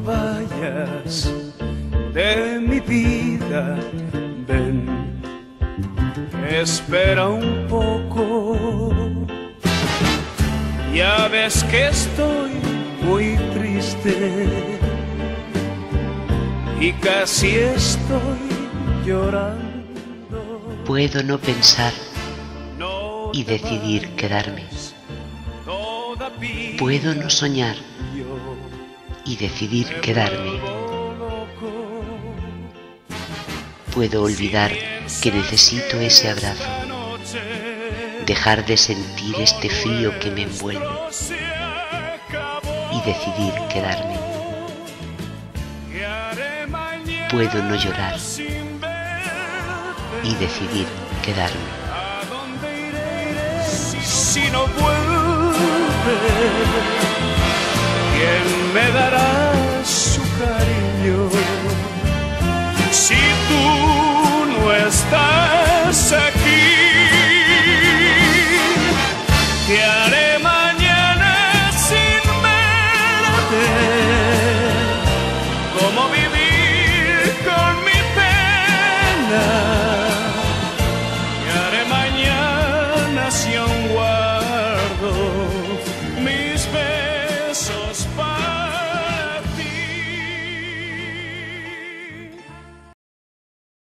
vez de mi vida, ven, espera un poco. Ya ves que estoy muy triste y casi estoy llorando. Puedo no pensar y decidir quedarme. Puedo no soñar y decidir quedarme. Puedo olvidar que necesito ese abrazo, dejar de sentir este frío que me envuelve y decidir quedarme. Puedo no llorar y decidir quedarme. Si no vuelve, ¿quién me dará